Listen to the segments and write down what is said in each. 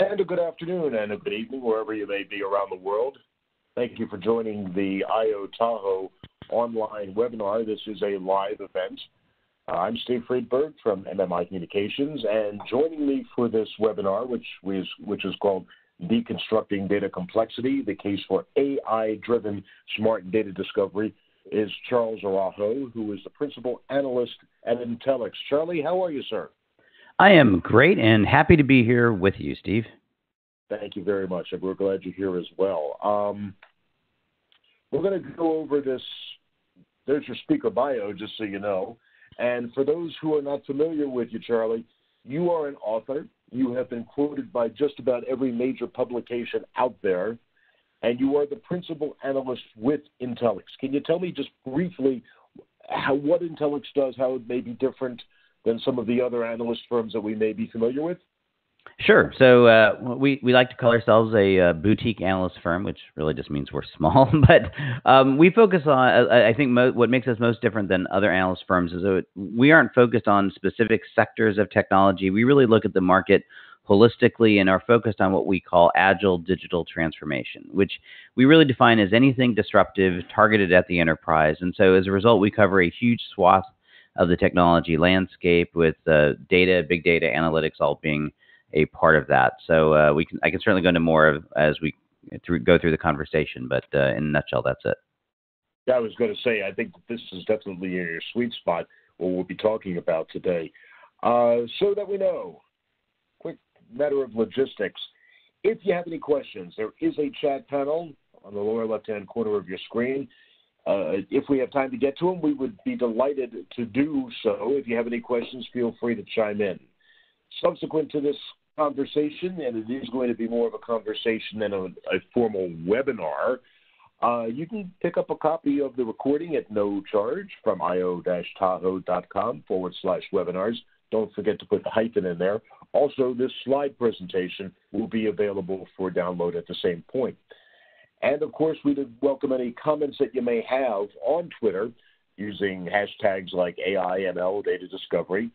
And a good afternoon and a good evening, wherever you may be around the world. Thank you for joining the IO Tahoe online webinar. This is a live event. Uh, I'm Steve Friedberg from MMI Communications, and joining me for this webinar, which, is, which is called Deconstructing Data Complexity, the case for AI-driven smart data discovery, is Charles Araujo, who is the principal analyst at Intellyx. Charlie, how are you, sir? I am great and happy to be here with you, Steve. Thank you very much. We're glad you're here as well. Um, we're going to go over this. There's your speaker bio, just so you know. And for those who are not familiar with you, Charlie, you are an author. You have been quoted by just about every major publication out there, and you are the principal analyst with Intellyx. Can you tell me just briefly how what Intellyx does, how it may be different than some of the other analyst firms that we may be familiar with? Sure. So uh, we we like to call ourselves a uh, boutique analyst firm, which really just means we're small. but um, we focus on. Uh, I think mo- what makes us most different than other analyst firms is that we aren't focused on specific sectors of technology. We really look at the market holistically and are focused on what we call agile digital transformation, which we really define as anything disruptive targeted at the enterprise. And so as a result, we cover a huge swath of the technology landscape with uh, data, big data, analytics all being a part of that. So uh, we can I can certainly go into more of, as we through, go through the conversation, but uh, in a nutshell, that's it. Yeah, I was going to say I think this is definitely in your sweet spot. What we'll be talking about today. Uh, so that we know, quick matter of logistics. If you have any questions, there is a chat panel on the lower left-hand corner of your screen. Uh, if we have time to get to them, we would be delighted to do so. If you have any questions, feel free to chime in. Subsequent to this conversation, and it is going to be more of a conversation than a, a formal webinar, uh, you can pick up a copy of the recording at no charge from io-tahoe.com forward slash webinars. Don't forget to put the hyphen in there. Also, this slide presentation will be available for download at the same point. And of course, we'd welcome any comments that you may have on Twitter using hashtags like AIML data discovery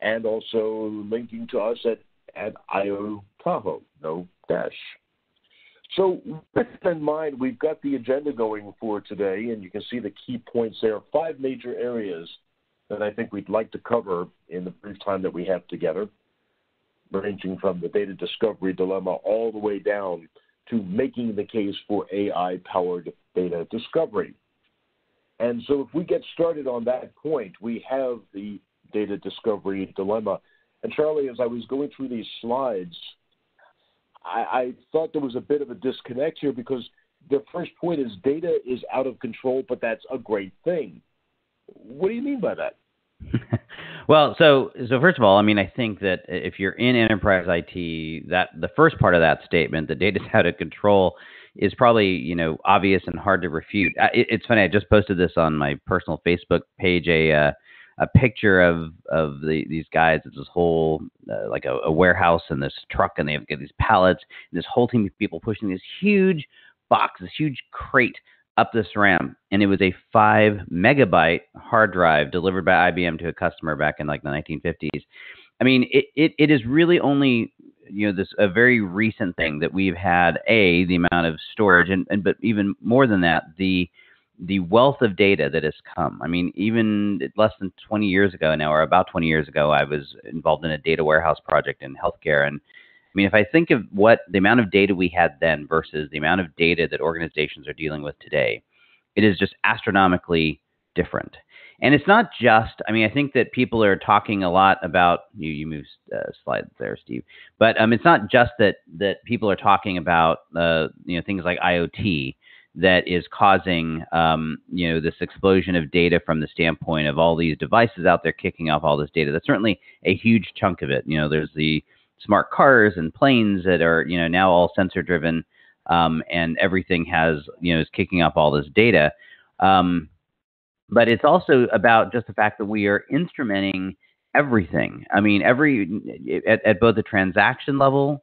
and also linking to us at, at IO Tahoe, no dash. So, with that in mind, we've got the agenda going for today, and you can see the key points there. Five major areas that I think we'd like to cover in the brief time that we have together, ranging from the data discovery dilemma all the way down to making the case for AI powered data discovery. And so, if we get started on that point, we have the data discovery dilemma. And, Charlie, as I was going through these slides, I, I thought there was a bit of a disconnect here because the first point is data is out of control, but that's a great thing. What do you mean by that? well, so so first of all, I mean, I think that if you're in enterprise IT, that the first part of that statement, the data's out of control, is probably you know obvious and hard to refute. It, it's funny. I just posted this on my personal Facebook page. A uh, a picture of of the, these guys. It's this whole uh, like a, a, warehouse and this truck, and they have got these pallets and this whole team of people pushing this huge box, this huge crate up this ramp, and it was a five megabyte hard drive delivered by IBM to a customer back in like the 1950s. I mean, it, it, it is really only you know this a very recent thing that we've had a the amount of storage and, and but even more than that the the wealth of data that has come. I mean, even less than 20 years ago now, or about 20 years ago, I was involved in a data warehouse project in healthcare, and mean, if I think of what the amount of data we had then versus the amount of data that organizations are dealing with today, it is just astronomically different. And it's not just, I mean, I think that people are talking a lot about, you, you moved uh, slides there, Steve, but um, it's not just that, that people are talking about, uh, you know, things like IoT that is causing, um, you know, this explosion of data from the standpoint of all these devices out there kicking off all this data. That's certainly a huge chunk of it. You know, there's the smart cars and planes that are you know now all sensor driven, um, and everything has you know is kicking up all this data. Um, but it's also about just the fact that we are instrumenting everything. I mean, every at, at both the transaction level.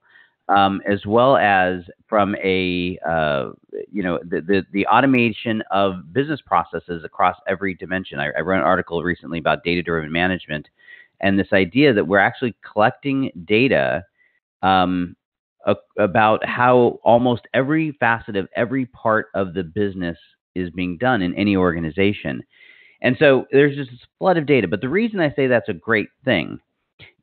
Um, as well as from a uh, you know the, the, the automation of business processes across every dimension. I, I wrote an article recently about data driven management, and this idea that we're actually collecting data um, uh, about how almost every facet of every part of the business is being done in any organization. And so there's just this flood of data. But the reason I say that's a great thing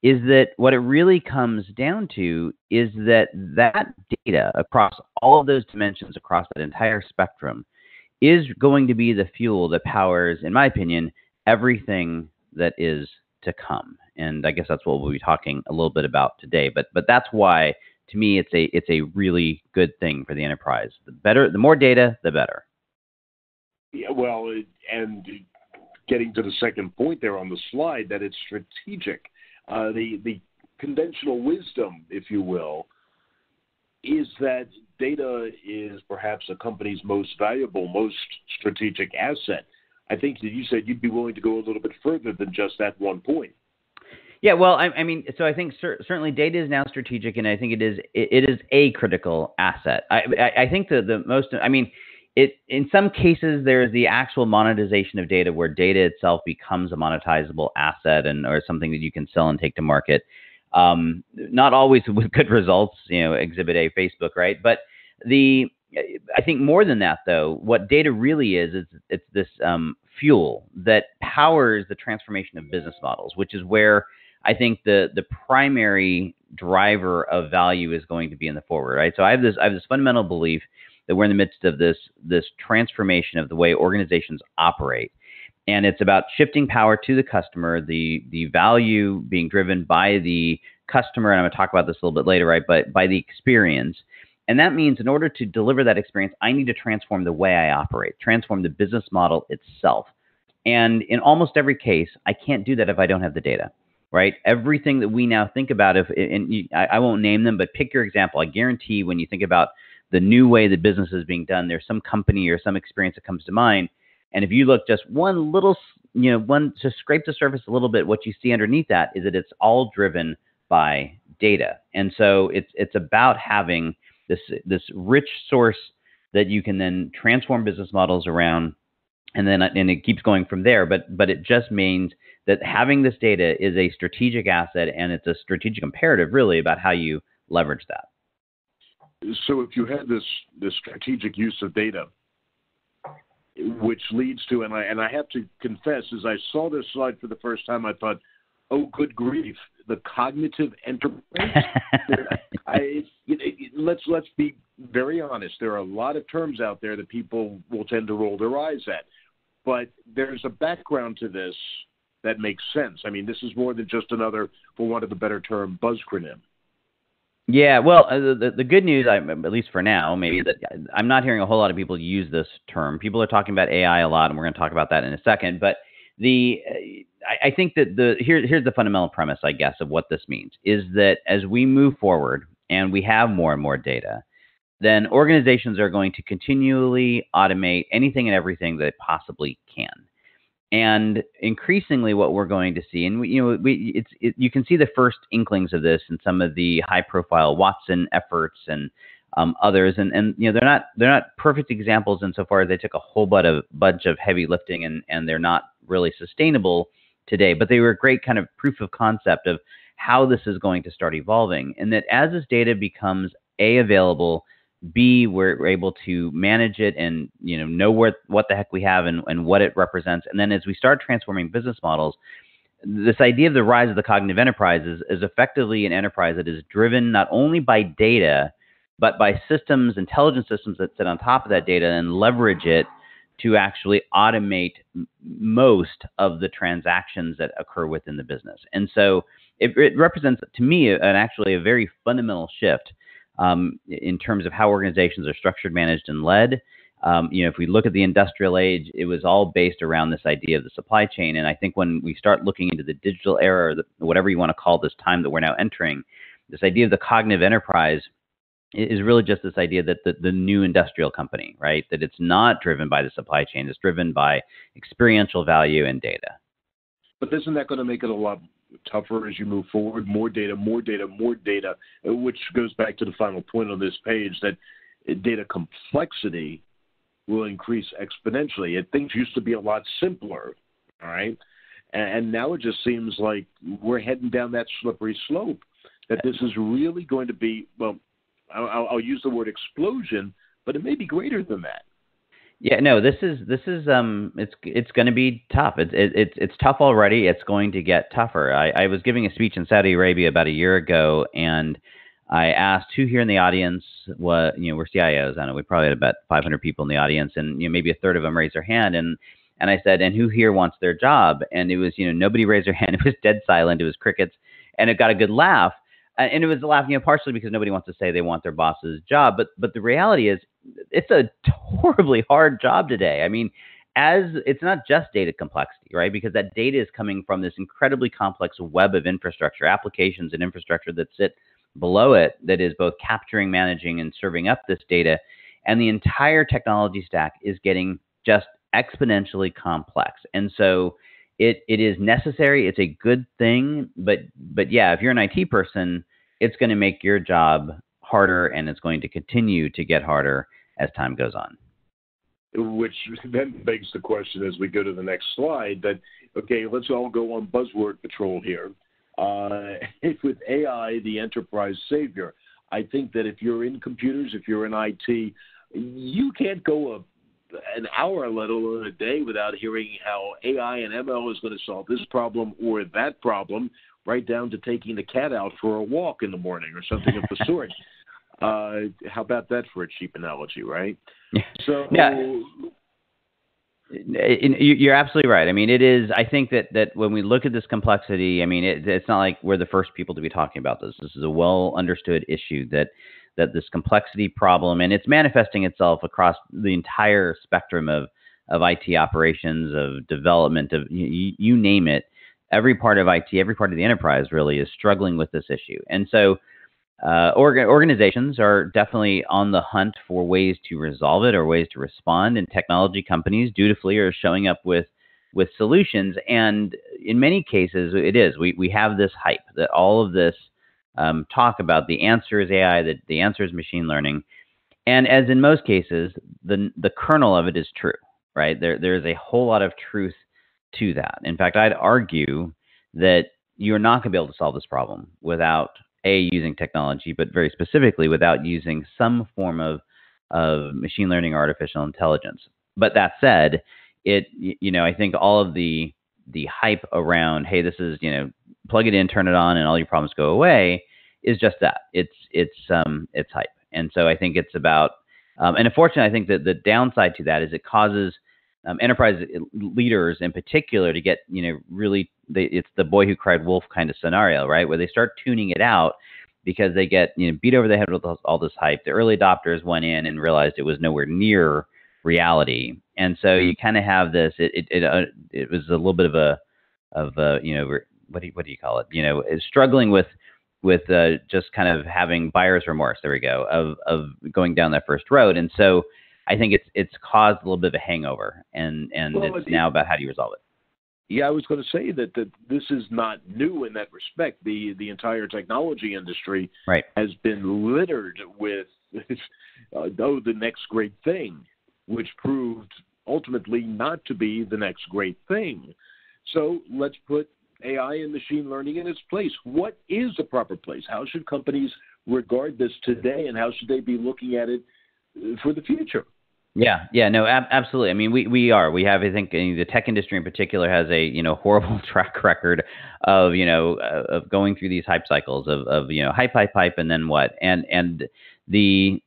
is that what it really comes down to is that that data across all of those dimensions, across that entire spectrum, is going to be the fuel that powers, in my opinion, everything that is to come. And I guess that's what we'll be talking a little bit about today. But but that's why to me it's a it's a really good thing for the enterprise. The better the more data, the better. Yeah, well, and getting to the second point there on the slide that it's strategic. Uh, the the conventional wisdom, if you will, is that data is perhaps a company's most valuable, most strategic asset. I think that you said you'd be willing to go a little bit further than just that one point. Yeah, well, I, I mean, so I think cer- certainly data is now strategic, and I think it is it, it is a critical asset. I, I, I think the the most, I mean, it in some cases there is the actual monetization of data where data itself becomes a monetizable asset and or something that you can sell and take to market. Um, not always with good results, you know, Exhibit A, Facebook, right? But the I think more than that, though, what data really is is it's this um, fuel that powers the transformation of business models, which is where I think the the primary driver of value is going to be in the forward, right? So I have this I have this fundamental belief that we're in the midst of this this transformation of the way organizations operate. And it's about shifting power to the customer, the the value being driven by the customer, and I'm going to talk about this a little bit later, right? But by the experience. And that means in order to deliver that experience, I need to transform the way I operate, transform the business model itself. And in almost every case, I can't do that if I don't have the data, right? Everything that we now think about, if and you, I, I won't name them, but pick your example. I guarantee when you think about the new way that business is being done. There's some company or some experience that comes to mind. And if you look just one little, you know, one to scrape the surface a little bit, what you see underneath that is that it's all driven by data. And so it's it's about having this this rich source that you can then transform business models around and then and it keeps going from there but but it just means that having this data is a strategic asset and it's a strategic imperative really about how you leverage that so if you had this this strategic use of data, which leads to and I and I have to confess, as I saw this slide for the first time, I thought, oh, good grief, the cognitive enterprise. I, let's let's be very honest. There are a lot of terms out there that people will tend to roll their eyes at, but there's a background to this that makes sense. I mean, this is more than just another, for want of a better term, buzzcronym. Yeah, well, uh, the, the good news, I, at least for now, maybe that I'm not hearing a whole lot of people use this term. People are talking about AI a lot, and we're going to talk about that in a second. But the I, I think that the here, here's the fundamental premise, I guess, of what this means is that as we move forward and we have more and more data, then organizations are going to continually automate anything and everything that they possibly can. And increasingly, what we're going to see, and we, you know, we, it's it, you can see the first inklings of this in some of the high-profile Watson efforts and um, others, and and you know they're not they're not perfect examples insofar as they took a whole bunch of bunch of heavy lifting and and they're not really sustainable today, but they were a great kind of proof of concept of how this is going to start evolving, and that as this data becomes a available B, we're able to manage it and you know know where what the heck we have and, and what it represents. And then as we start transforming business models, this idea of the rise of the cognitive enterprise is, is effectively an enterprise that is driven not only by data, but by systems, intelligent systems that sit on top of that data and leverage it to actually automate most of the transactions that occur within the business. And so it, it represents, to me, an actually a very fundamental shift um, in terms of how organizations are structured, managed, and led. Um, you know, if we look at the industrial age, it was all based around this idea of the supply chain. And I think when we start looking into the digital era, or the, whatever you want to call this time that we're now entering, this idea of the cognitive enterprise is really just this idea that the, the new industrial company, right? That it's not driven by the supply chain, it's driven by experiential value and data. But isn't that going to make it a lot tougher as you move forward. More data, more data, more data, which goes back to the final point on this page that data complexity will increase exponentially. And things used to be a lot simpler, all right? And now it just seems like we're heading down that slippery slope. That this is really going to be well. I'll, I'll use the word explosion, but it may be greater than that. Yeah, no, this is this is um, it's it's going to be tough. It's it, it's it's tough already. It's going to get tougher. I, I was giving a speech in Saudi Arabia about a year ago, and I asked who here in the audience what you know we're CIOs. I know we probably had about 500 people in the audience, and you know maybe a third of them raised their hand, and and I said, and who here wants their job? And it was you know nobody raised their hand. It was dead silent. It was crickets, and it got a good laugh. Uh, and it was laughing, know, partially because nobody wants to say they want their boss's job, but but the reality is it's a horribly hard job today. I mean, as it's not just data complexity, right? Because that data is coming from this incredibly complex web of infrastructure, applications and infrastructure that sit below it that is both capturing, managing, and serving up this data. And the entire technology stack is getting just exponentially complex. And so it, it is necessary. It's a good thing. But, but yeah, if you're an IT person, it's going to make your job harder and it's going to continue to get harder as time goes on. Which then begs the question as we go to the next slide that, okay, let's all go on buzzword patrol here. Uh, with AI, the enterprise savior, I think that if you're in computers, if you're in IT, you can't go a, an hour, let alone a day, without hearing how AI and ML is going to solve this problem or that problem, right down to taking the cat out for a walk in the morning or something of the sort. Uh, how about that for a cheap analogy, right? So yeah. You're absolutely right. I mean, it is. I think that that when we look at this complexity, I mean, it, it's not like we're the first people to be talking about this. This is a well understood issue that that this complexity problem, and it's manifesting itself across the entire spectrum of of IT operations, of development, of you, you name it. Every part of IT, every part of the enterprise, really is struggling with this issue, and so uh, organizations are definitely on the hunt for ways to resolve it or ways to respond, and technology companies dutifully are showing up with with solutions. And in many cases, it is we we have this hype that all of this um, talk about the answer is AI, that the answer is machine learning, and as in most cases, the the kernel of it is true, right? There there is a whole lot of truth to that. In fact, I'd argue that you're not going to be able to solve this problem without a using technology, but very specifically without using some form of of machine learning or artificial intelligence. But that said, it you know I think all of the the hype around hey this is you know plug it in, turn it on, and all your problems go away is just that it's it's um it's hype. And so I think it's about um, and unfortunately I think that the downside to that is it causes um, enterprise leaders in particular to get you know really they, it's the boy who cried wolf kind of scenario right? Where they start tuning it out because they get you know beat over the head with all this hype. The early adopters went in and realized it was nowhere near reality. And so you kind of have this it it it, uh, it was a little bit of a of a you know what do you, what do you call it? You know struggling with with uh, just kind of having buyer's remorse there we go of of going down that first road. And so I think it's it's caused a little bit of a hangover, and and well, it's now about how do you resolve it. Yeah, I was going to say that, that this is not new in that respect. The the entire technology industry right. has been littered with uh, oh the next great thing, which proved ultimately not to be the next great thing. So let's put AI and machine learning in its place. What is the proper place? How should companies regard this today, and how should they be looking at it uh, for the future? Yeah, yeah, no, ab- absolutely. I mean, we, we are. We have, I think, the tech industry in particular has a you know horrible track record of you know uh, of going through these hype cycles of of you know hype, hype, hype, and then what? And and the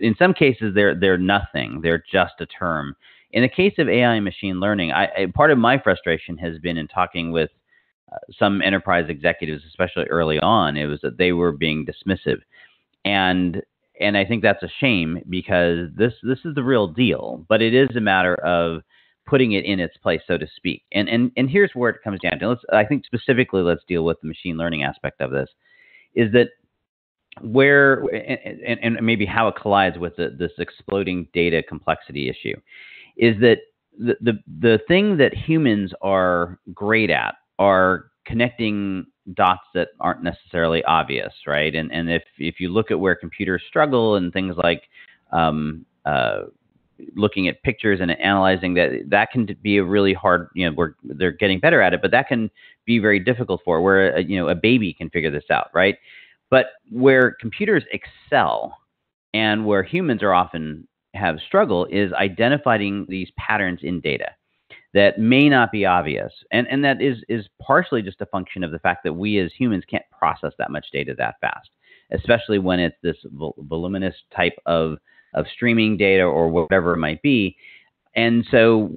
in some cases they're they're nothing. They're just a term. In the case of AI and machine learning, I, I part of my frustration has been in talking with uh, some enterprise executives, especially early on. It was that they were being dismissive, and and I think that's a shame because this this is the real deal. But it is a matter of putting it in its place, so to speak. And and and here's where it comes down to. Let's I think specifically let's deal with the machine learning aspect of this. Is that where and, and maybe how it collides with the, this exploding data complexity issue is that the, the the thing that humans are great at are connecting dots that aren't necessarily obvious, right? And and if if you look at where computers struggle and things like um, uh, looking at pictures and analyzing that, that can be a really hard. You know, we're they're getting better at it, but that can be very difficult for where a, you know a baby can figure this out, right? But where computers excel and where humans are often have struggle is identifying these patterns in data that may not be obvious. And, and that is, is partially just a function of the fact that we as humans can't process that much data that fast, especially when it's this vol- voluminous type of, of streaming data or whatever it might be. And so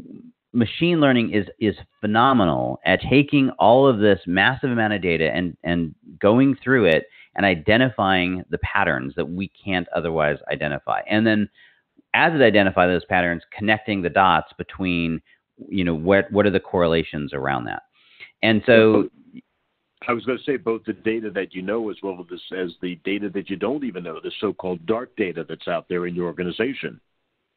machine learning is, is phenomenal at taking all of this massive amount of data and, and going through it and identifying the patterns that we can't otherwise identify. And then as it identifies those patterns, connecting the dots between you know what what are the correlations around that and so I was going to say both the data that you know as well as, as the data that you don't even know, the so-called dark data that's out there in your organization.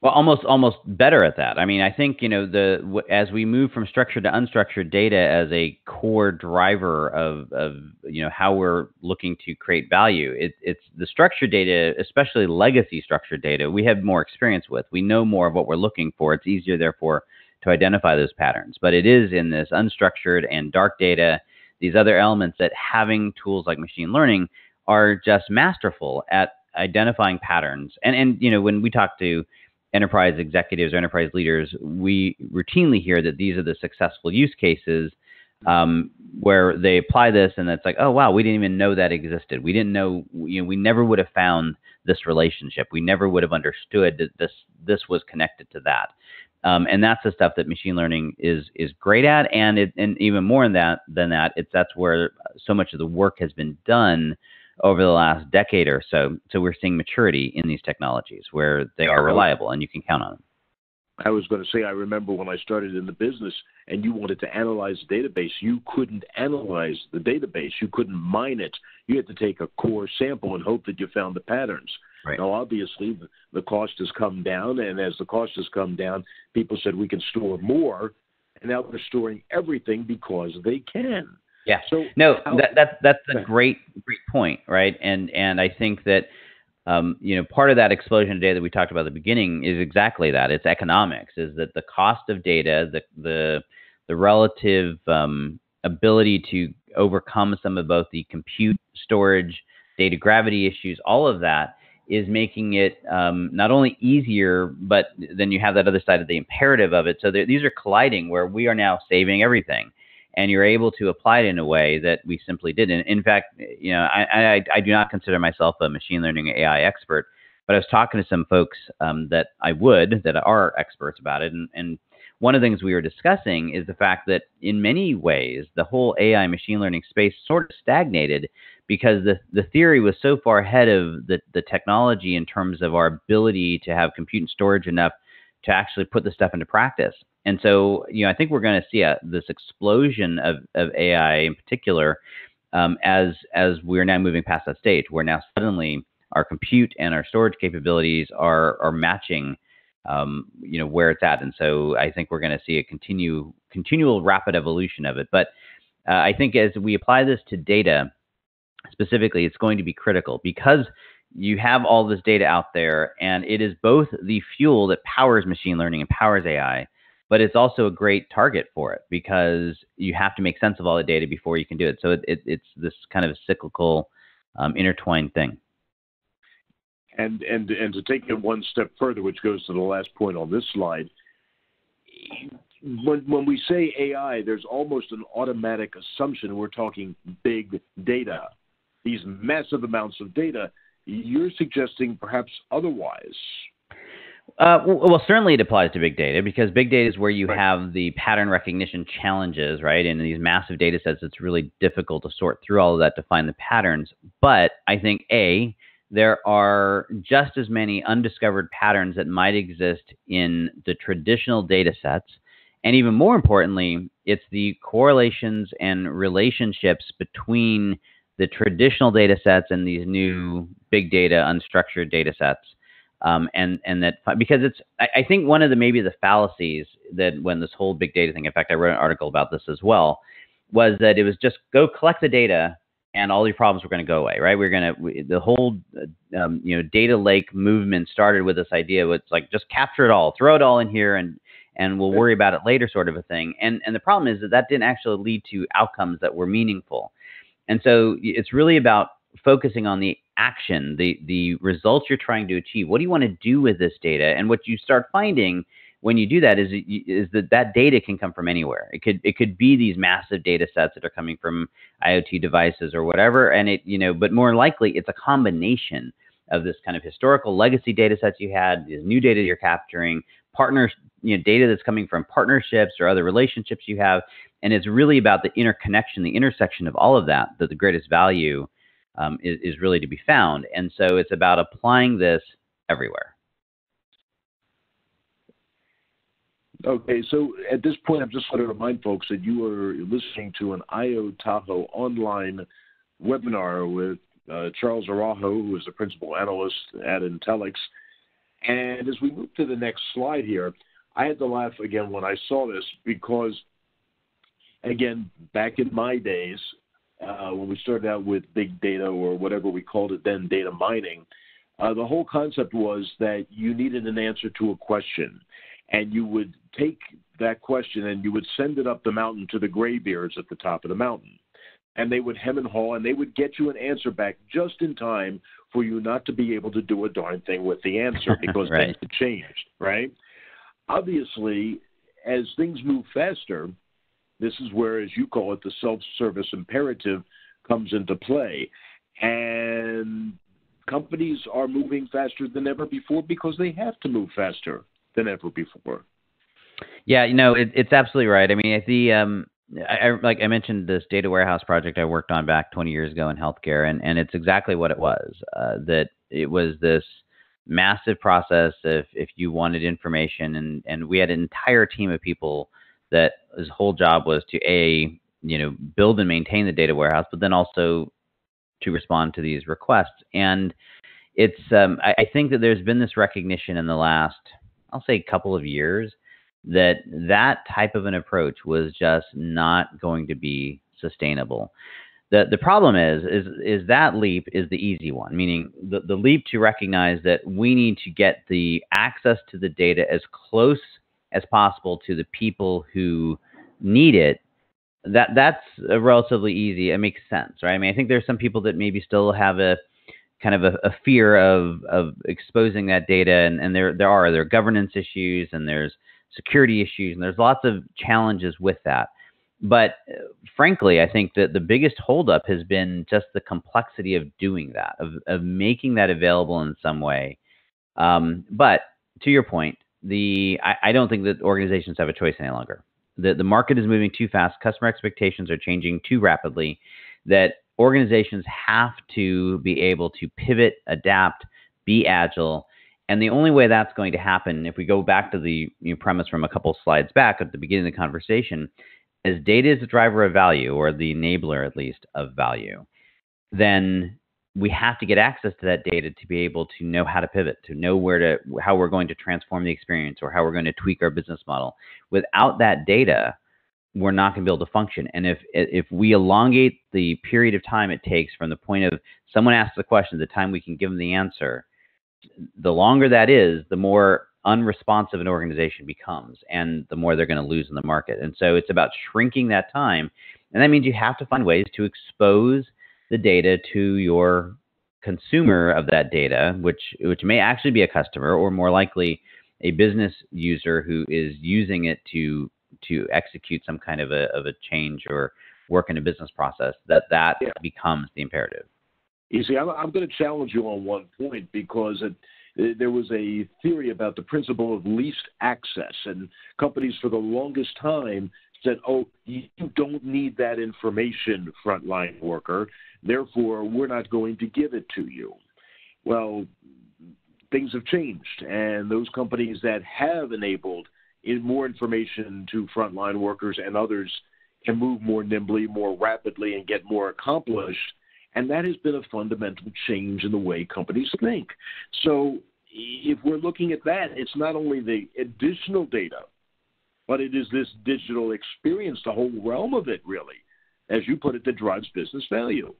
Well, almost almost better at that. I mean, I think you know the as we move from structured to unstructured data as a core driver of of you know how we're looking to create value. It, it's the structured data, especially legacy structured data, we have more experience with. We know more of what we're looking for. It's easier, therefore, to identify those patterns. But it is in this unstructured and dark data, these other elements that having tools like machine learning are just masterful at identifying patterns. And and you know when we talk to enterprise executives or enterprise leaders, we routinely hear that these are the successful use cases um, where they apply this and it's like, oh wow, we didn't even know that existed. We didn't know, you know, we never would have found this relationship. We never would have understood that this this was connected to that. Um, and that's the stuff that machine learning is is great at, and it, and even more than that than that, it's that's where so much of the work has been done over the last decade or so. So we're seeing maturity in these technologies where they are reliable and you can count on them. I was going to say, I remember when I started in the business and you wanted to analyze the database, you couldn't analyze the database. You couldn't mine it. You had to take a core sample and hope that you found the patterns. Right. Now, obviously, the, cost has come down, and as the cost has come down, people said we can store more, and now they're storing everything because they can. Yeah. So no, how, that, that's that's a great great point, right? And and I think that um, you know part of that explosion today that we talked about at the beginning is exactly that. It's economics. Is that the cost of data, the the the relative um, ability to overcome some of both the compute, storage, data gravity issues, all of that is making it um, not only easier, but then you have that other side of the imperative of it. So these are colliding where we are now saving everything, and you're able to apply it in a way that we simply didn't. In fact, you know, I, I, I do not consider myself a machine learning AI expert, but I was talking to some folks um, that I would that are experts about it, and, and one of the things we were discussing is the fact that in many ways the whole AI machine learning space sort of stagnated because the, the theory was so far ahead of the, the technology in terms of our ability to have compute and storage enough to actually put the stuff into practice. And so, you know, I think we're going to see a, this explosion of, of AI in particular um, as as we're now moving past that stage, where now suddenly our compute and our storage capabilities are are matching, um, you know, where it's at. And so, I think we're going to see a continue continual rapid evolution of it. But uh, I think as we apply this to data, specifically, it's going to be critical because you have all this data out there, and it is both the fuel that powers machine learning and powers AI, but it's also a great target for it because you have to make sense of all the data before you can do it. So it, it, it's this kind of a cyclical, um, intertwined thing. And and and to take it one step further, which goes to the last point on this slide, when when we say AI, there's almost an automatic assumption we're talking big data these massive amounts of data. You're suggesting perhaps otherwise. Uh, well, certainly it applies to big data because big data is where you right. have the pattern recognition challenges, right? And in these massive data sets, it's really difficult to sort through all of that to find the patterns. But I think, A, there are just as many undiscovered patterns that might exist in the traditional data sets. And even more importantly, it's the correlations and relationships between the traditional data sets and these new big data unstructured data sets. Um, and and that because it's I, I, think one of the maybe the fallacies that when this whole big data thing in fact I wrote an article about this as well was that it was just go collect the data and all your problems were going to go away right? We are going to the whole um, you know data lake movement started with this idea it's like just capture it all throw it all in here and and we'll worry about it later sort of a thing. And and the problem is that that didn't actually lead to outcomes that were meaningful and so it's really about focusing on the action, the the results you're trying to achieve. What do you want to do with this data? And what you start finding when you do that is is that that data can come from anywhere. It could it could be these massive data sets that are coming from IoT devices or whatever, and it you know, but more likely it's a combination of this kind of historical legacy data sets you had, these new data you're capturing, partners, you know, data that's coming from partnerships or other relationships you have, and it's really about the interconnection, the intersection of all of that that the greatest value um, is, is really to be found. And so it's about applying this everywhere. Okay, so at this point, I'm just going to remind folks that you are listening to an IO Tahoe online webinar with uh, Charles Araujo, who is the principal analyst at Intellyx. And as we move to the next slide here, I had to laugh again when I saw this because, again, back in my days, uh, when we started out with big data or whatever we called it then, data mining, uh, the whole concept was that you needed an answer to a question and you would take that question and you would send it up the mountain to the graybeards at the top of the mountain. And they would hem and haw and they would get you an answer back just in time for you not to be able to do a darn thing with the answer because right. things have changed, right? Obviously, as things move faster, this is where, as you call it, the self service imperative comes into play. And companies are moving faster than ever before because they have to move faster than ever before. Yeah, you know, it, it's absolutely right. I mean, the um, I, like I mentioned this data warehouse project I worked on back 20 years ago in healthcare, and and it's exactly what it was. Uh, that it was this massive process if if you wanted information, and and we had an entire team of people that his whole job was to a you know build and maintain the data warehouse, but then also to respond to these requests. And it's um, I, I think that there's been this recognition in the last I'll say a couple of years that that type of an approach was just not going to be sustainable. The, the problem is, is is that leap is the easy one, meaning the, the leap to recognize that we need to get the access to the data as close as possible to the people who need it. That that's relatively easy. It makes sense, right? I mean, I think there's some people that maybe still have a kind of a, a, fear of of exposing that data, and, and there there are there are governance issues and there's security issues and there's lots of challenges with that. But uh, frankly, I think that the biggest holdup has been just the complexity of doing that, of of making that available in some way. Um, but to your point, the I, I don't think that organizations have a choice any longer. The the market is moving too fast. Customer expectations are changing too rapidly. That organizations have to be able to pivot, adapt, be agile. And the only way that's going to happen, if we go back to the premise from a couple slides back at the beginning of the conversation, is data is the driver of value, or the enabler at least of value, then we have to get access to that data to be able to know how to pivot, to know where to how we're going to transform the experience or how we're going to tweak our business model. Without that data, we're not going to be able to function. And if if we elongate the period of time it takes from the point of someone asks the question the time we can give them the answer, the longer that is, the more unresponsive an organization becomes, and the more they're going to lose in the market. And so it's about shrinking that time, and that means you have to find ways to expose the data to your consumer of that data, which which may actually be a customer or more likely a business user who is using it to to execute some kind of a of a change or work in a business process, that that yeah. becomes the imperative. You see, I'm, I'm going to challenge you on one point because it, there was a theory about the principle of least access, and companies for the longest time said, "Oh, you don't need that information, frontline worker. Therefore, we're not going to give it to you." Well, things have changed, and those companies that have enabled in more information to frontline workers and others can move more nimbly, more rapidly, and get more accomplished. And that has been a fundamental change in the way companies think. So if we're looking at that, it's not only the additional data, but it is this digital experience, the whole realm of it, really, as you put it, that drives business value.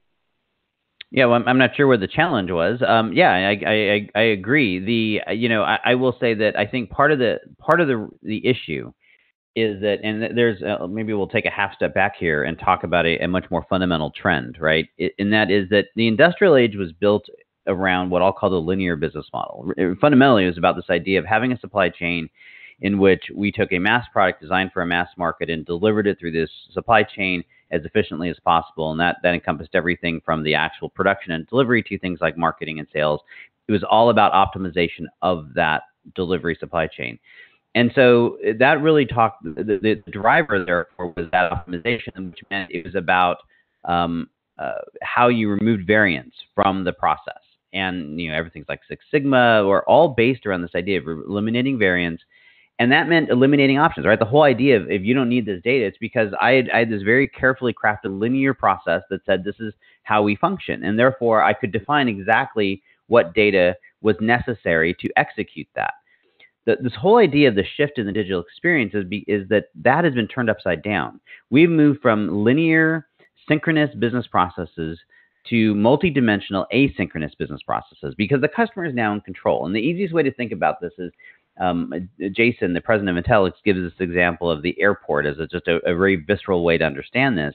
Yeah, well, I'm not sure where the challenge was. Um, yeah, I, I, I agree. The you know I, I, will say that I think part of the part of the the issue is that, and there's uh, maybe we'll take a half step back here and talk about a, a much more fundamental trend, right? It, and that is that the industrial age was built around what I'll call the linear business model. It, fundamentally, it was about this idea of having a supply chain in which we took a mass product designed for a mass market and delivered it through this supply chain as efficiently as possible. And that, that encompassed everything from the actual production and delivery to things like marketing and sales. It was all about optimization of that delivery supply chain. And so that really talked, the, the driver therefore was that optimization, which meant it was about um, uh, how you removed variance from the process. And, you know, everything's like Six Sigma or all based around this idea of eliminating variance. And that meant eliminating options, right? The whole idea of if you don't need this data, it's because I had, I had this very carefully crafted linear process that said this is how we function. And therefore, I could define exactly what data was necessary to execute that the, this whole idea of the shift in the digital experience is, be, is that that has been turned upside down. We've moved from linear, synchronous business processes to multidimensional asynchronous business processes because the customer is now in control. And the easiest way to think about this is um, Jason, the president of Intellyx, gives this example of the airport as a, just a, a, very visceral way to understand this.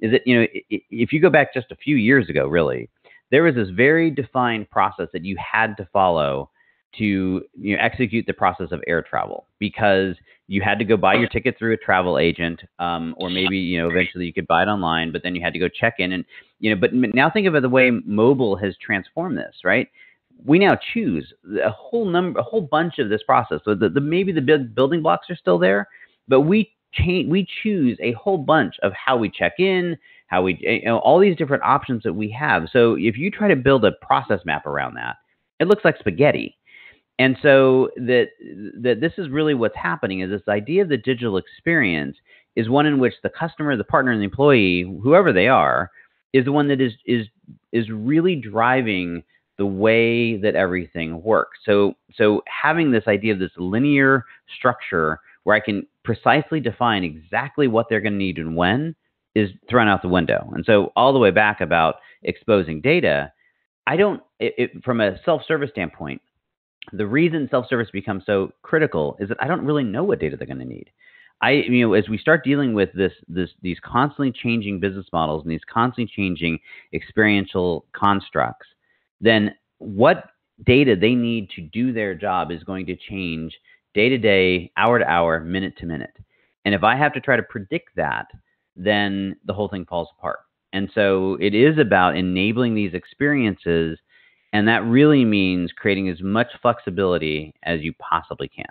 Is that you know if you go back just a few years ago, really, there was this very defined process that you had to follow to you know, execute the process of air travel because you had to go buy your ticket through a travel agent, um, or maybe you know eventually you could buy it online, but then you had to go check in and you know. But now think of it the way mobile has transformed this, right? We now choose a whole number, a whole bunch of this process. So the, the maybe the big building blocks are still there, but we change, we choose a whole bunch of how we check in, how we you know all these different options that we have. So if you try to build a process map around that, it looks like spaghetti and so that that this is really what's happening is this idea of the digital experience is one in which the customer, the partner, and the employee, whoever they are, is the one that is is is really driving the way that everything works. So so having this idea of this linear structure where I can precisely define exactly what they're going to need and when is thrown out the window. And so all the way back about exposing data, I don't it, it, from a self-service standpoint, the reason self-service becomes so critical is that I don't really know what data they're going to need. I, you know, as we start dealing with this, this, these constantly changing business models and these constantly changing experiential constructs, then what data they need to do their job is going to change day to day, hour to hour, minute to minute. And if I have to try to predict that, then the whole thing falls apart. And so it is about enabling these experiences and that really means creating as much flexibility as you possibly can.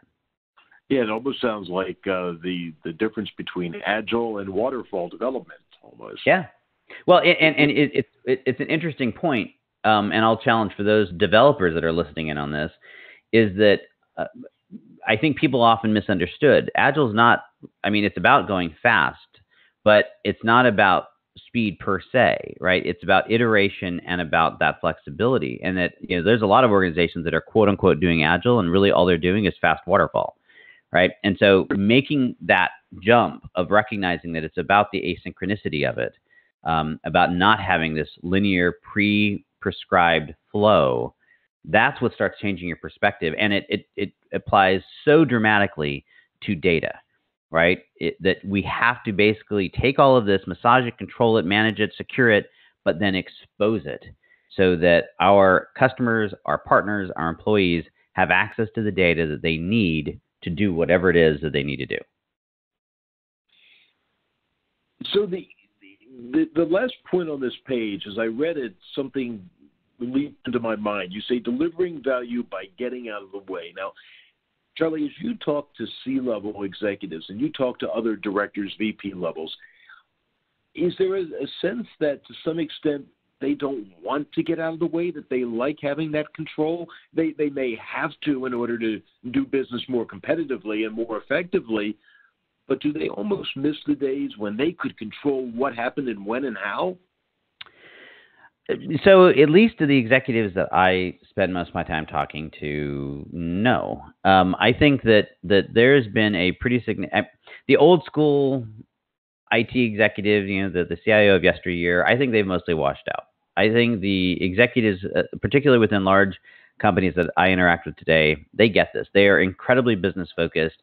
Yeah, it almost sounds like uh, the the difference between agile and waterfall development, almost. Yeah, well, and and it, it, it it's an interesting point, um, and I'll challenge for those developers that are listening in on this, is that uh, I think people often misunderstood. Agile is not. I mean, it's about going fast, but it's not about speed per se, right? It's about iteration and about that flexibility. And that you know, there's a lot of organizations that are quote unquote doing agile, and really all they're doing is fast waterfall, right? And so making that jump of recognizing that it's about the asynchronicity of it, um, about not having this linear pre-prescribed flow. That's what starts changing your perspective, and it it, it applies so dramatically to data right? It, that we have to basically take all of this, massage it, control it, manage it, secure it, but then expose it so that our customers, our partners, our employees have access to the data that they need to do whatever it is that they need to do. So the the, the last point on this page, as I read it, something leaped into my mind. You say delivering value by getting out of the way. Now, Charlie, as you talk to C level executives and you talk to other directors, VP levels, is there a, a, sense that to some extent they don't want to get out of the way, that they like having that control? They, they may have to in order to do business more competitively and more effectively, but do they almost miss the days when they could control what happened and when and how? So at least to the executives that I spend most of my time talking to, no. Um, I think that that there's been a pretty significant, the old school IT executive, you know, the, the CIO of yesteryear, I think they've mostly washed out. I think the executives, uh, particularly within large companies that I interact with today, they get this. They are incredibly business focused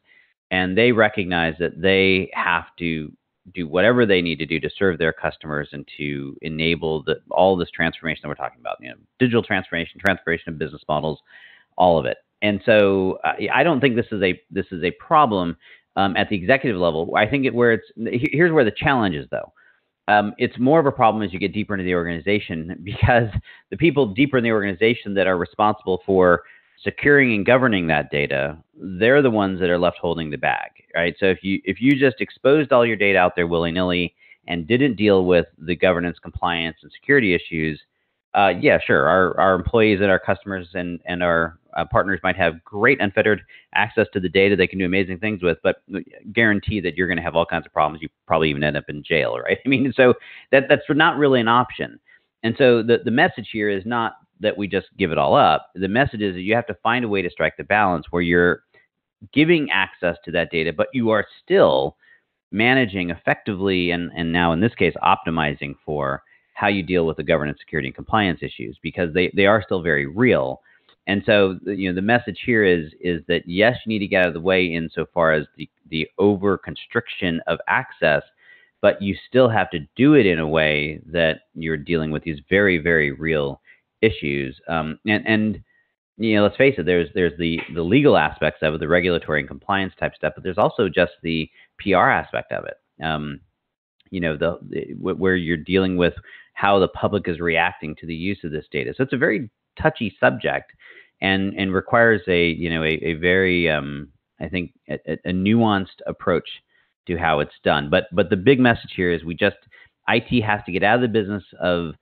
and they recognize that they have to do whatever they need to do to serve their customers and to enable the, all this transformation that we're talking about, you know, digital transformation, transformation of business models, all of it. And so uh, I don't think this is a this is a problem um, at the executive level. I think it where it's here's where the challenge is though. Um, it's more of a problem as you get deeper into the organization because the people deeper in the organization that are responsible for securing and governing that data, they're the ones that are left holding the bag, right? So if you if you just exposed all your data out there willy nilly and didn't deal with the governance, compliance, and security issues, uh, yeah, sure, our our employees and our customers and and our uh, partners might have great unfettered access to the data they can do amazing things with, but guarantee that you're going to have all kinds of problems. You probably even end up in jail, right? I mean, so that that's not really an option. And so the the message here is not that we just give it all up. The message is that you have to find a way to strike the balance where you're giving access to that data, but you are still managing effectively and, and now in this case optimizing for how you deal with the governance, security, and compliance issues because they, they are still very real. And so you know the message here is is that yes, you need to get out of the way insofar as the, the over constriction of access, but you still have to do it in a way that you're dealing with these very, very real issues. Um, and, and you know, let's face it, there's there's the the legal aspects of it, the regulatory and compliance type stuff, but there's also just the PR aspect of it. Um, you know, the, the where you're dealing with how the public is reacting to the use of this data. So it's a very touchy subject, and and requires a you know a, a very um, I think a, a nuanced approach to how it's done. But but the big message here is we just IT has to get out of the business of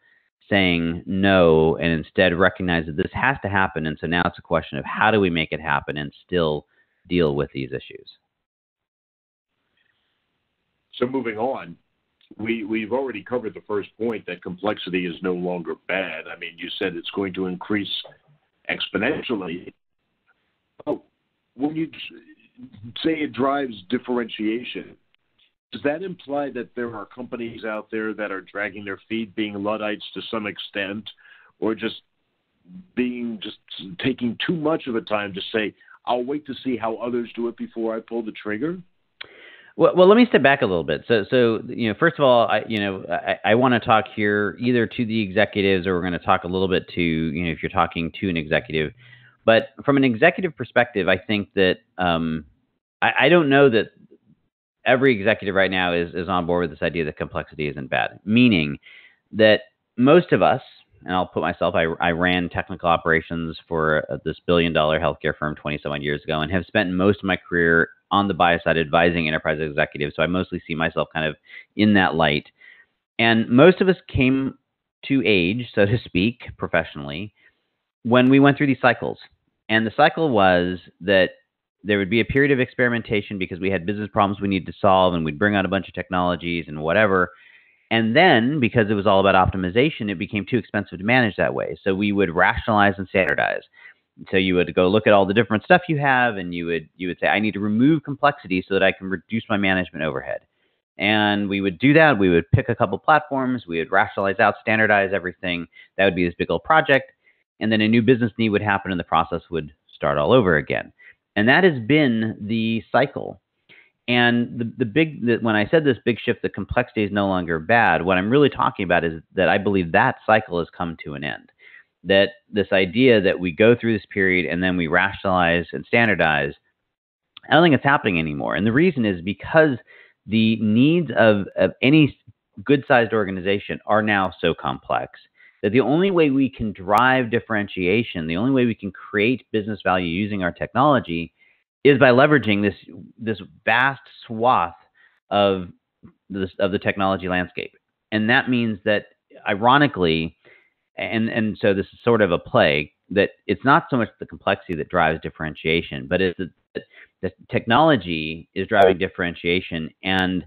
saying no and instead recognize that this has to happen. And so now it's a question of how do we make it happen and still deal with these issues. So moving on, we we've already covered the first point that complexity is no longer bad. I mean, you said it's going to increase exponentially. Oh, when you say it drives differentiation, does that imply that there are companies out there that are dragging their feet, being Luddites to some extent, or just being just taking too much of a time to say, I'll wait to see how others do it before I pull the trigger? Well, well, let me step back a little bit. So, so you know, first of all, I, you know, I, I want to talk here either to the executives or we're going to talk a little bit to, you know, if you're talking to an executive. But from an executive perspective, I think that um, I, I don't know that every executive right now is is on board with this idea that complexity isn't bad. Meaning that most of us, and I'll put myself, I, I ran technical operations for uh, this billion dollar healthcare firm 27 years ago and have spent most of my career on the buy side advising enterprise executives. So I mostly see myself kind of in that light. And most of us came to age, so to speak, professionally, when we went through these cycles. And the cycle was that there would be a period of experimentation because we had business problems we needed to solve and we'd bring out a bunch of technologies and whatever. And then because it was all about optimization, it became too expensive to manage that way. So we would rationalize and standardize. So you would go look at all the different stuff you have and you would you would say I need to remove complexity so that I can reduce my management overhead. And we would do that. We would pick a couple platforms, we would rationalize out, standardize everything. That would be this big old project. And then a new business need would happen and the process would start all over again. And that has been the cycle. And the, the big, the, when I said this big shift, the complexity is no longer bad, what I'm really talking about is that I believe that cycle has come to an end. That this idea that we go through this period and then we rationalize and standardize, I don't think it's happening anymore. And the reason is because the needs of, of any good sized organization are now so complex that the only way we can drive differentiation, the only way we can create business value using our technology is by leveraging this this vast swath of this of the technology landscape. And that means that ironically, and and so this is sort of a play that it's not so much the complexity that drives differentiation, but it's that the technology is driving differentiation and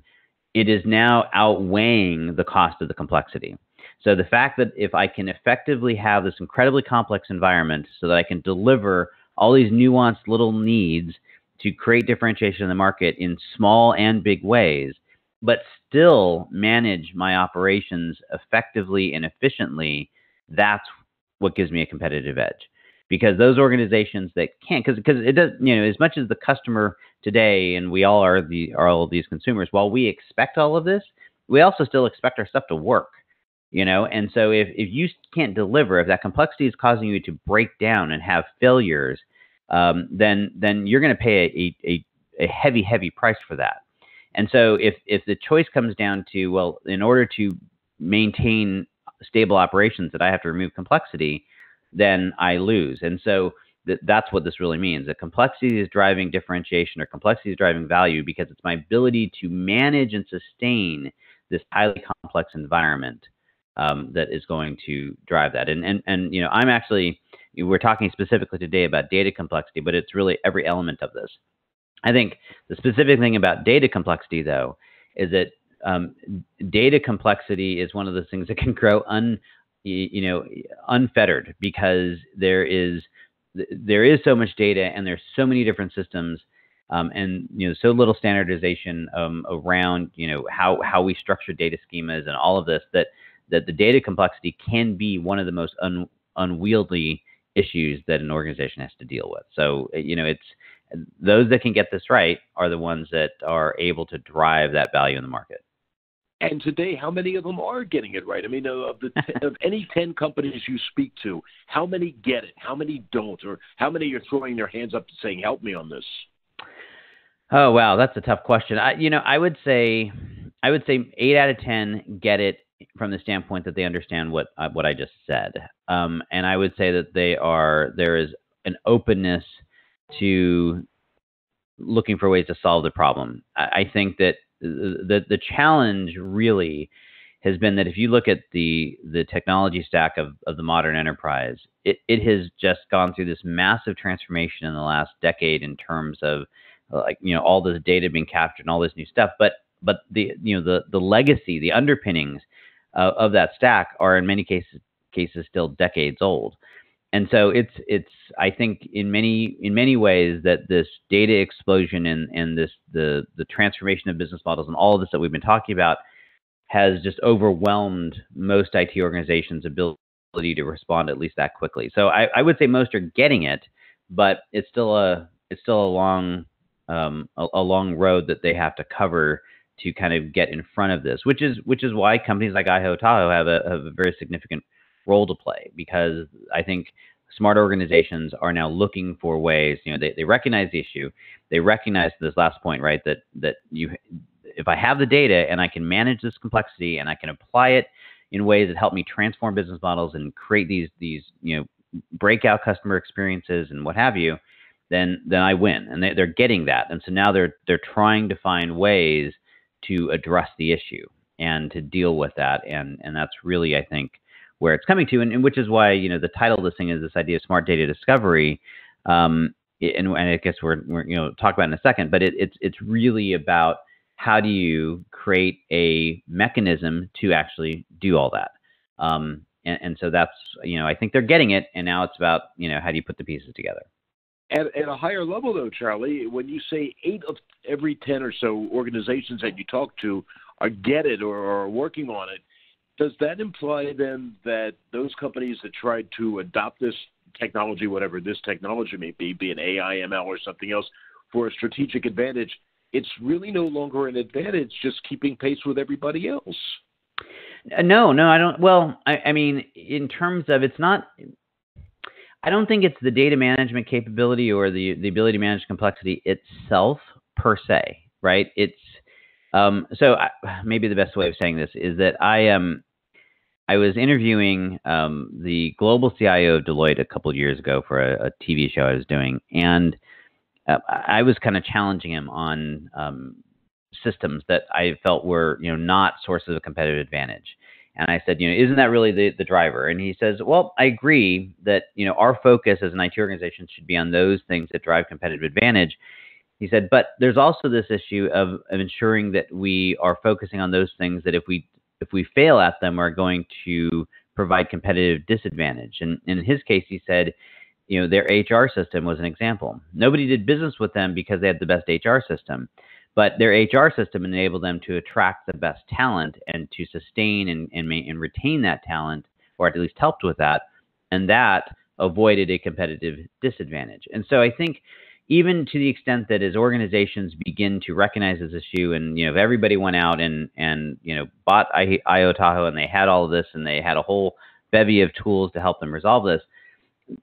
it is now outweighing the cost of the complexity. So the fact that if I can effectively have this incredibly complex environment so that I can deliver all these nuanced little needs to create differentiation in the market in small and big ways, but still manage my operations effectively and efficiently, that's what gives me a competitive edge. because those organizations that can't because because it does you know as much as the customer today and we all are the are all these consumers while we expect all of this we also still expect our stuff to work you know and so if if you can't deliver if that complexity is causing you to break down and have failures um, then then you're going to pay a, a, a heavy heavy price for that and so if if the choice comes down to well in order to maintain stable operations that i have to remove complexity then I lose. And so th- that's what this really means. That complexity is driving differentiation or complexity is driving value because it's my ability to manage and sustain this highly complex environment um, that is going to drive that. And, and, and, you know, I'm actually, we're talking specifically today about data complexity, but it's really every element of this. I think the specific thing about data complexity, though, is that um, data complexity is one of those things that can grow un, you know unfettered because there is there is so much data and there's so many different systems um, and you know so little standardization um, around you know how how we structure data schemas and all of this that that the data complexity can be one of the most un, unwieldy issues that an organization has to deal with. So uh, you know it's those that can get this right are the ones that are able to drive that value in the market. And today, how many of them are getting it right? I mean, of the of any ten companies you speak to, how many get it? How many don't? Or how many are throwing their hands up and saying, "Help me on this"? Oh wow, that's a tough question. I, you know, I would say, I would say eight out of ten get it from the standpoint that they understand what uh, what I just said, um, and I would say that they are there is an openness to looking for ways to solve the problem. I, I think that the the challenge really has been that if you look at the the technology stack of, of the modern enterprise, it, it has just gone through this massive transformation in the last decade in terms of like you know all this data being captured and all this new stuff. But but the you know the the legacy, the underpinnings uh, of that stack are in many cases cases still decades old and so it's it's I think in many in many ways that this data explosion and and this the the transformation of business models and all of this that we've been talking about has just overwhelmed most IT organizations' ability to respond at least that quickly. So I, I would say most are getting it, but it's still a it's still a long um, a, a long road that they have to cover to kind of get in front of this, which is which is why companies like IO Tahoe have a, have a very significant role to play because I think smart organizations are now looking for ways, you know, they, they recognize the issue. They recognize this last point, right? That that you if I have the data and I can manage this complexity and I can apply it in ways that help me transform business models and create these these, you know, breakout customer experiences and what have you, then then I win. And they, they're getting that. And so now they're they're trying to find ways to address the issue and to deal with that. And and that's really, I think, where it's coming to, and, and, which is why you know the title of this thing is this idea of smart data discovery. Um, and, and, I guess we're, we're you know talk about in a second, but it, it's it's really about how do you create a mechanism to actually do all that. Um, and, and, so that's you know I think they're getting it, and now it's about you know how do you put the pieces together. At, at a higher level, though, Charlie, when you say eight of every ten or so organizations that you talk to are get it or are working on it, does that imply then that those companies that tried to adopt this technology, whatever this technology may be, be an AI, ML, or something else, for a strategic advantage, it's really no longer an advantage just keeping pace with everybody else? No, no, I don't. Well, I, I mean, in terms of it's not. I don't think it's the data management capability or the the ability to manage complexity itself per se, right? It's um, so I, maybe the best way of saying this is that I am. Um, I was interviewing um, the global CIO of Deloitte a couple of years ago for a, a TV show I was doing, and uh, I was kind of challenging him on um, systems that I felt were, you know, not sources of competitive advantage. And I said, you know, isn't that really the, the driver? And he says, well, I agree that, you know, our focus as an IT organization should be on those things that drive competitive advantage. He said, but there's also this issue of, of ensuring that we are focusing on those things that if we if we fail at them are going to provide competitive disadvantage. And in his case, he said, you know, their HR system was an example. Nobody did business with them because they had the best HR system, but their HR system enabled them to attract the best talent and to sustain and, and, and retain that talent, or at least helped with that. And that avoided a competitive disadvantage. And so I think even to the extent that as organizations begin to recognize this issue and you know if everybody went out and and you know bought IO Tahoe and they had all of this and they had a whole bevy of tools to help them resolve this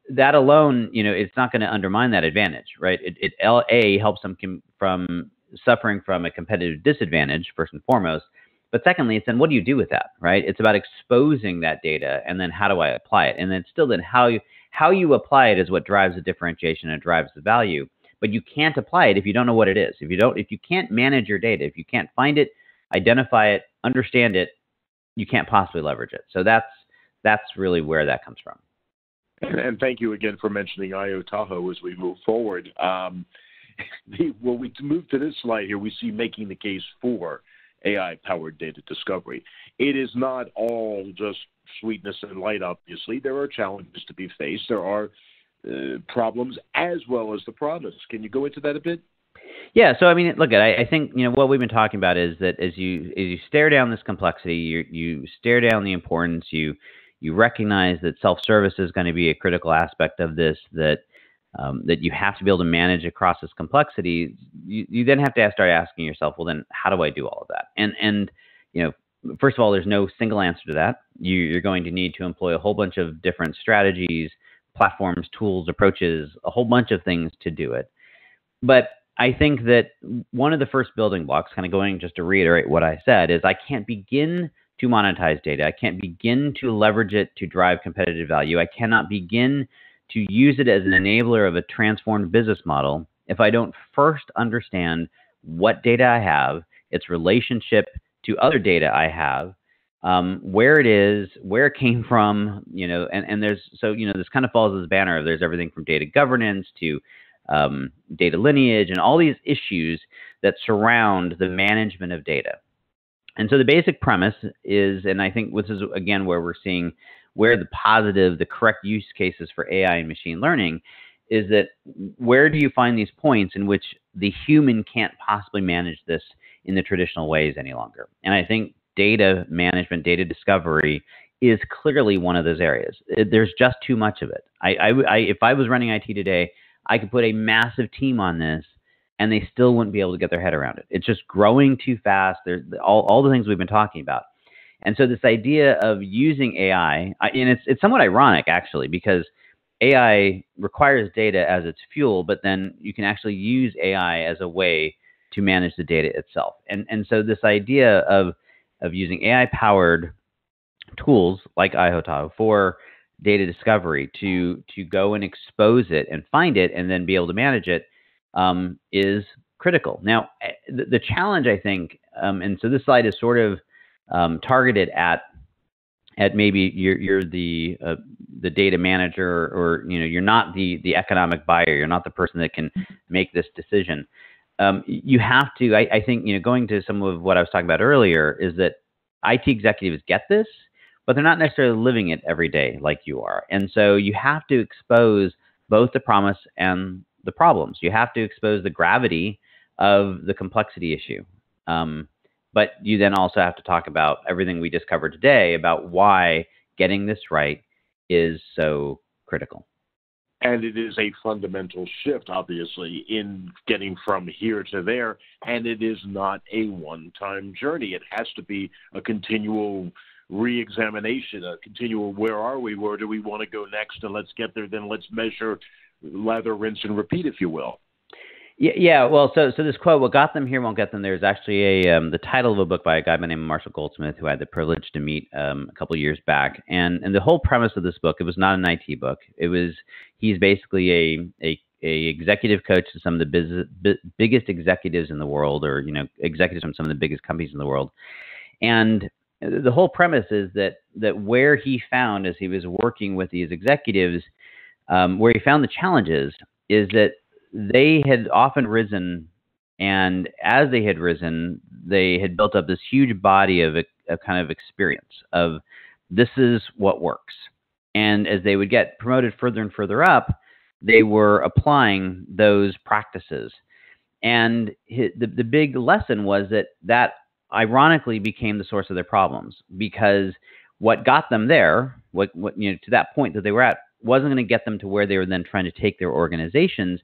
that alone you know it's not going to undermine that advantage right it, it helps them com- from suffering from a competitive disadvantage first and foremost but secondly it's then what do you do with that right it's about exposing that data and then how do i apply it and then still then how you how you apply it is what drives the differentiation and drives the value. But you can't apply it if you don't know what it is. If you don't, if you can't manage your data, if you can't find it, identify it, understand it, you can't possibly leverage it. So that's that's really where that comes from. And, and thank you again for mentioning IO Tahoe as we move forward. Um, the, when we move to this slide here, we see making the case for AI powered data discovery. It is not all just sweetness and light, obviously. There are challenges to be faced. There are uh, problems as well as the promise. Can you go into that a bit? Yeah, so I mean, look, I, I think you know what we've been talking about is that as you as you stare down this complexity, you you stare down the importance, you you recognize that self service is going to be a critical aspect of this. That um, that you have to be able to manage across this complexity. You, you then have to start asking yourself, well, then how do I do all of that? And and you know, first of all, there's no single answer to that. You, you're going to need to employ a whole bunch of different strategies, platforms, tools, approaches, a whole bunch of things to do it. But I think that one of the first building blocks, kind of going just to reiterate what I said, is I can't begin to monetize data. I can't begin to leverage it to drive competitive value. I cannot begin to use it as an enabler of a transformed business model if I don't first understand what data I have, its relationship to other data I have, um, where it is, where it came from, you know, and, and there's so you know this kind of falls as a banner of there's everything from data governance to um, data lineage and all these issues that surround the management of data. And so the basic premise is, and I think this is again where we're seeing where the positive, the correct use cases for AI and machine learning is that where do you find these points in which the human can't possibly manage this in the traditional ways any longer. And I think data management, data discovery is clearly one of those areas. There's just too much of it. I, I, I, if I was running IT today, I could put a massive team on this and they still wouldn't be able to get their head around it. It's just growing too fast. There's all, all the things we've been talking about. And so this idea of using AI, and it's, it's somewhat ironic actually, because AI requires data as its fuel, but then you can actually use AI as a way to manage the data itself. And and so this idea of of using AI powered tools like IO for data discovery to to go and expose it and find it and then be able to manage it um, is critical. Now, eh, the, the challenge I think, um, and so this slide is sort of um, targeted at at maybe you're you're the uh, the data manager or you know you're not the the economic buyer, you're not the person that can make this decision um, you have to. I, I, think you know, going to some of what I was talking about earlier is that IT executives get this, but they're not necessarily living it every day like you are, and so you have to expose both the promise and the problems. You have to expose the gravity of the complexity issue. Um, but you then also have to talk about everything we discovered today about why getting this right is so critical. And it is a fundamental shift, obviously, in getting from here to there. And it is not a one time journey. It has to be a continual re examination, a continual where are we? Where do we want to go next? And let's get there. Then let's measure, lather, rinse, and repeat, if you will. Yeah, yeah. Well, so so this quote, "What got them here won't get them there," is actually a um, the title of a book by a guy by the name of Marshall Goldsmith, who I had the privilege to meet um, a couple years back. And and the whole premise of this book, it was not an IT book. It was he's basically a a a executive coach to some of the biz, b- biggest executives in the world, or you know, executives from some of the biggest companies in the world. And the whole premise is that that where he found as he was working with these executives, um, where he found the challenges is that they had often risen, and as they had risen, they had built up this huge body of a, a kind of experience of this is what works. And as they would get promoted further and further up, they were applying those practices. And the, the big lesson was that that ironically became the source of their problems because what got them there, what, what you know, to that point that they were at, wasn't going to get them to where they were then trying to take their organizations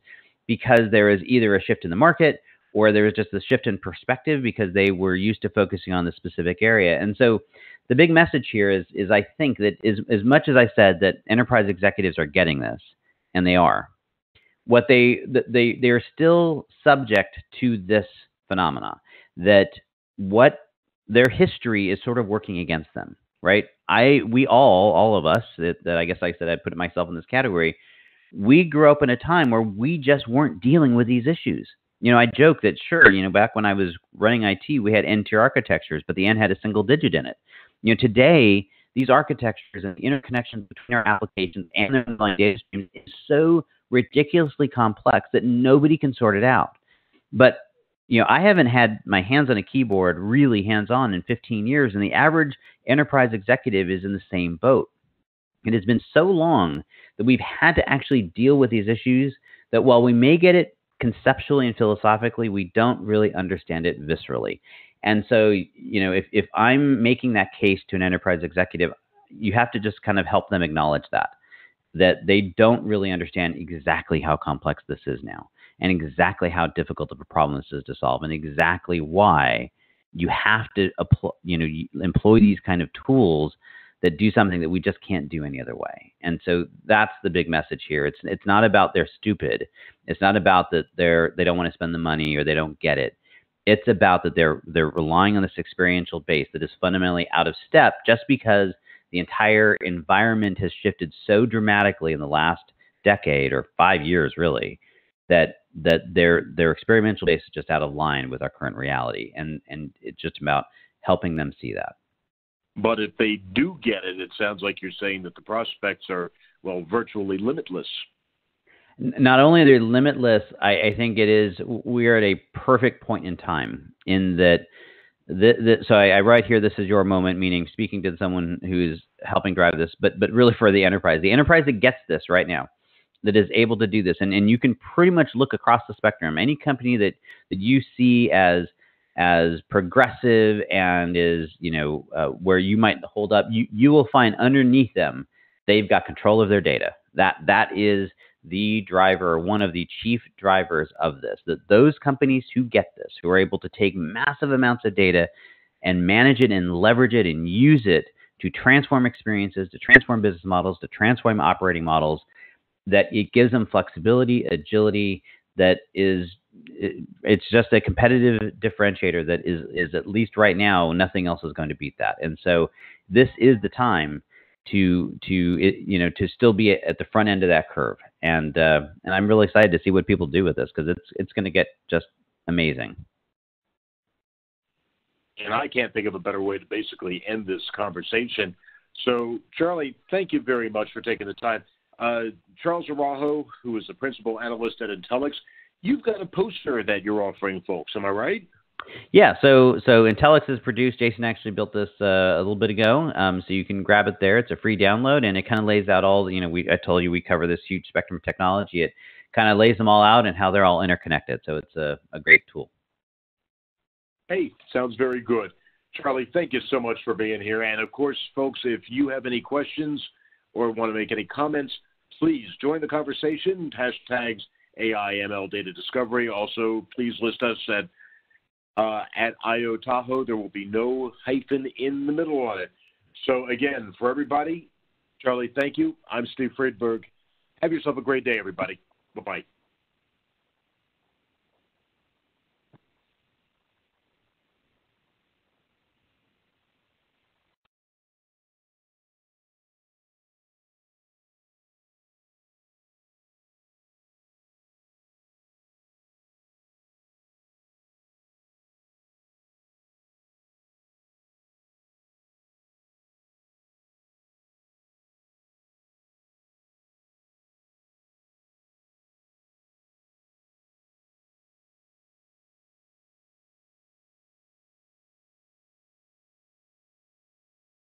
because there is either a shift in the market or there was just a shift in perspective because they were used to focusing on the specific area. And so the big message here is is I think that is, as much as I said that enterprise executives are getting this, and they are, what they they they are still subject to this phenomena that what their history is sort of working against them, right? I we all all of us that, that I guess I said I put myself in this category. We grew up in a time where we just weren't dealing with these issues. You know, I joke that sure, you know, back when I was running IT, we had n-tier architectures, but the n had a single digit in it. You know, today these architectures and the interconnection between our applications and their underlying data streams is so ridiculously complex that nobody can sort it out. But you know, I haven't had my hands on a keyboard really hands on in 15 years, and the average enterprise executive is in the same boat. It has been so long that we've had to actually deal with these issues that while we may get it conceptually and philosophically, we don't really understand it viscerally. And so, you know, if, if I'm making that case to an enterprise executive, you have to just kind of help them acknowledge that, that they don't really understand exactly how complex this is now and exactly how difficult of a problem this is to solve and exactly why you have to apply, you know employ these kind of tools that do something that we just can't do any other way. And so that's the big message here. It's it's not about they're stupid. It's not about that they're they don't want to spend the money or they don't get it. It's about that they're they're relying on this experiential base that is fundamentally out of step just because the entire environment has shifted so dramatically in the last decade or 5 years really that that their their experimental base is just out of line with our current reality, and and it's just about helping them see that. But if they do get it, it sounds like you're saying that the prospects are well virtually limitless. Not only are they limitless, I, I think it is we are at a perfect point in time in that. The, the, so I, I, write here, this is your moment, meaning speaking to someone who's helping drive this, but but really for the enterprise, the enterprise that gets this right now that is able to do this. And, and you can pretty much look across the spectrum. Any company that, that you see as as progressive and is you know uh, where you might hold up, you you will find underneath them they've got control of their data. That that is the driver, one of the chief drivers of this. That those companies who get this, who are able to take massive amounts of data and manage it and leverage it and use it to transform experiences, to transform business models, to transform operating models, that it gives them flexibility, agility that is it's just a competitive differentiator that is is at least right now nothing else is going to beat that. And so this is the time to to you know to still be at the front end of that curve. And uh, and I'm really excited to see what people do with this because it's it's going to get just amazing. And I can't think of a better way to basically end this conversation. So, Charlie, thank you very much for taking the time. Uh, Charles Araujo, who is the principal analyst at Intellyx, you've got a poster that you're offering folks. Am I right? Yeah, so so Intellyx is produced. Jason actually built this uh, a little bit ago, um, so you can grab it there. It's a free download, and it kind of lays out all. You know, we I told you we cover this huge spectrum of technology. It kind of lays them all out and how they're all interconnected. So it's a, a great tool. Hey, sounds very good. Charlie, thank you so much for being here. And of course, folks, if you have any questions or want to make any comments, please join the conversation. Hashtags AIML Data Discovery. Also, please list us at uh, at IO Tahoe. There will be no hyphen in the middle on it. So again, for everybody, Charlie, thank you. I'm Steve Friedberg. Have yourself a great day, everybody. Bye bye.